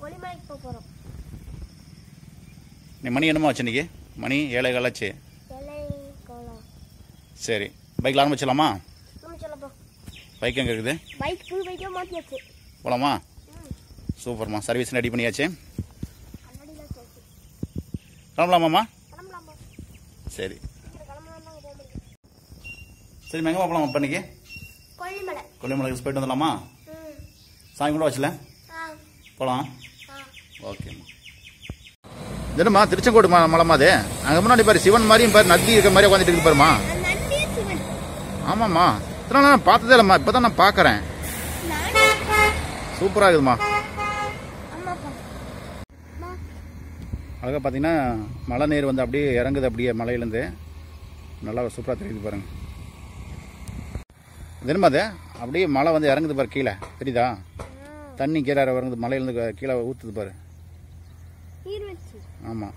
கொல்லிமலைக்கு போக போகிறோம் நீ மணி என்னமா வச்சு இன்னைக்கு? மணி ஏழை காலாச்சு சரி. பைக்கில் சொல்லப்போ பைக் எங்கே இருக்குது? பைக் புது பைக்கே மாற்றியாச்சு போகலாமா சூப்பர்மா. சர்வீஸ் ரெடி பண்ணியாச்சு? கிளம்பலாமாம்மா? கிளம்பலாமா சரி. சரி எங்கேம்மா போகலாம் இப்போ இன்னைக்கு? கொல்லிமலை. கொல்லிமலைக்கு போயிட்டு வந்துடலாமா? சாமி கூட வச்சல? போகலாம் ஓகேம்மா என்னம்மா திருச்செங்கோடு ம மலைமா அது? அங்கே முன்னாடி பாரு சிவன் மாதிரியும் பாரு நந்தி இருக்க மாதிரி உட்காந்துட்டு இருக்கு பாருமா ஆமாம்மா. இத்தனை நான் பார்த்ததே இல்லைம்மா இப்போ தான் நான் பார்க்குறேன். சூப்பராக இருக்குதுமா அழகாக பார்த்தீங்கன்னா மழை நீர் வந்து அப்படியே இறங்குது அப்படியே மலையிலேருந்து. நல்லா சூப்பராக தெரியுது பாருங்க. இது அது? அப்படியே மழை வந்து இறங்குது பாரு கீழே. தெரியுதா? தண்ணி கீழே இறங்குது மலையிலேருந்து கீழே ஊற்றுது பாரு. ஆமாம்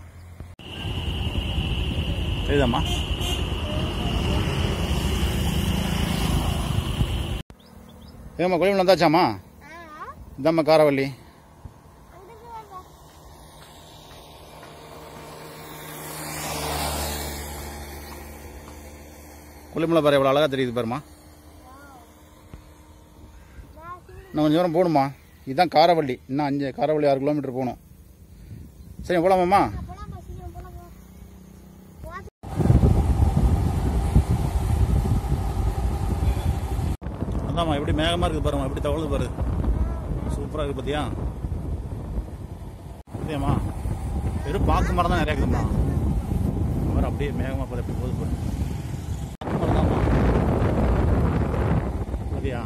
தெரியுதாம்மா? ஏம்மா கொல்லிமலை வந்தாச்சாம்மா? இதாம்மா காரவள்ளி. கொல்லிமலை பாரு எவ்வளோ அழகாக தெரியுது பாருமா நான் கொஞ்சம் தூரம் போகணுமா இதுதான் காரவள்ளி. இன்னும் அஞ்சு காரவள்ளி ஆறு கிலோமீட்டர் போகணும். சரி போகலாமாம்மா அதாம்மா எப்படி மேகமாக இருக்குது பாருமா எப்படி தவழுது பாரு. சூப்பராக இருக்குது பார்த்தியா அப்படியாம்மா வெறும் பாக்கு மரம் தான் நிறையா இருக்குதும்மா. மரம் அப்படியே மேகமாக பாரு எப்படி போகுது பாரு. மரம் தான்மா அப்படியா?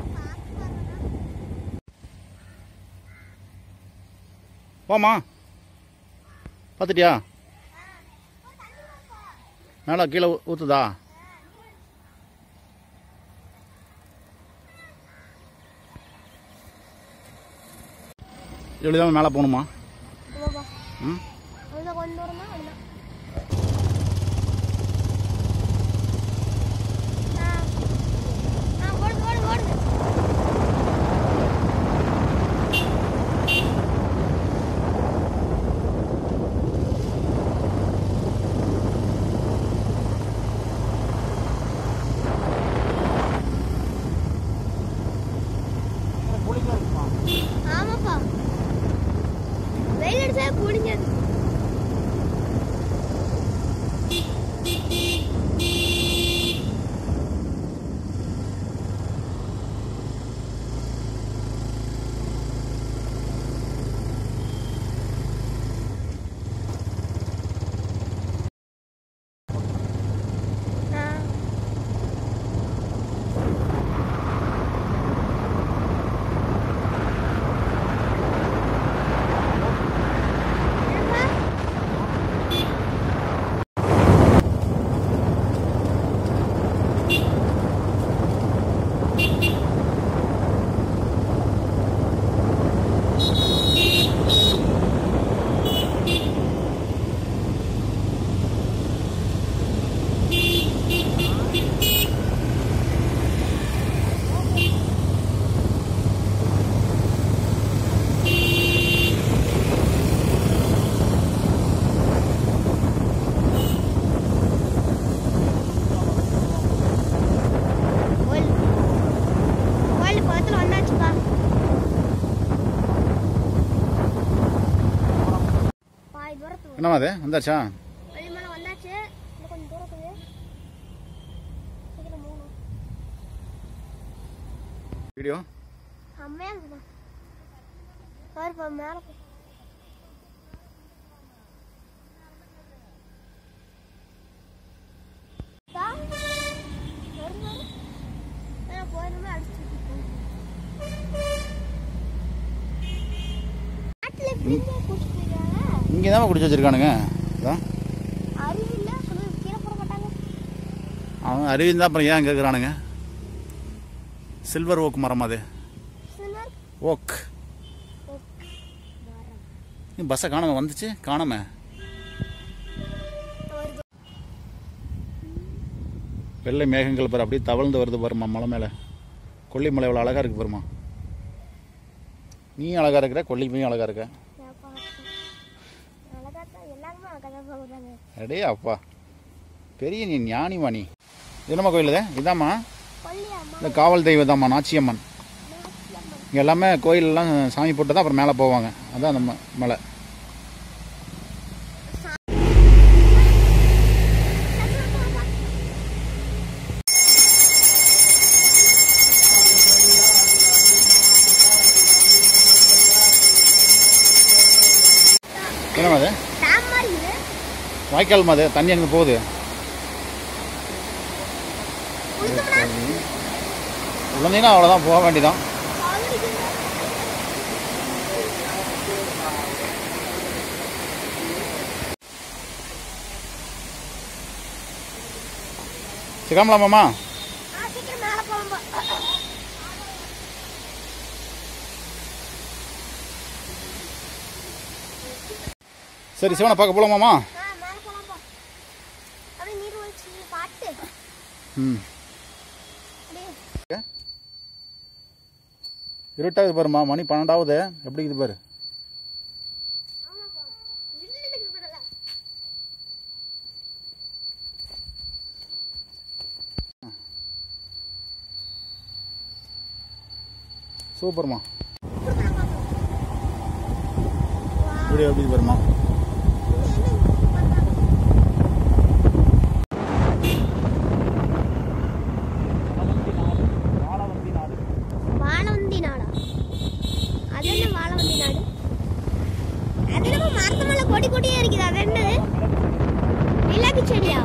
போம்மா. பார்த்துட்டியா? மேலே கீழே ஊ- ஊத்துதா? இப்படி தான் மேலே போகணுமா? ம்? என்னம்மா அது? வந்தாச்சா? வீடியோ? செம்மையா இருக்குப்பா இங்கே தான் குடிச்சு வச்சிருக்கானுங்க. மாட்டாங்க. அவன் தான் அப்புறம் ஏன் கேட்குறானுங்க சில்வர் ஓக் மரம் அது? ஓக் பஸ்ஸை காணாம வந்துச்சு? காணாம. வெள்ளை மேகங்கள் பாரு அப்படியே தவழ்ந்து வருது பாருமா மலை மேலே. கொல்லிமலை எவ்வளோ அழகாக இருக்கு பாருமா நீ அழகாக இருக்கிற கொல்லிமையும் அழகாக இருக்க நான் அதான் போகுதாங்க அடே அப்பா. பெரிய நீ ஞானிமா நீ. என்னம்மா கோயில் இது? இதாம்மா? இந்த காவல் தெய்வம் தாம்மா நாச்சியம்மன். இங்கே எல்லாமே கோயிலெல்லாம் சாமி போட்டு தான் அப்புறம் மேலே போவாங்க. அதான் அந்த ம- மலை. வாய்க்கால் மாதிரி தண்ணி அங்கே போகுது? விழுந்தீங்கன்னா அவ்வளோதான் போக வேண்டிதான். சிக்காமலாமாம்மா சரி சிவனை பார்க்க போகலாமாம்மா ஆ மேலே போகலாம்போ அப்படியே நீர் வச்சு பாட்டு ம் அப்படியே இருட்டாகுது பாருமா மணி பன்னெண்டாவது. எப்படி இருக்குது பாரு? சூப்பர்மா. வீடியோ எப்படி பாருமா அது என்னமோ மரத்து மேல இருக்குது அது என்னது மிளகு செடியா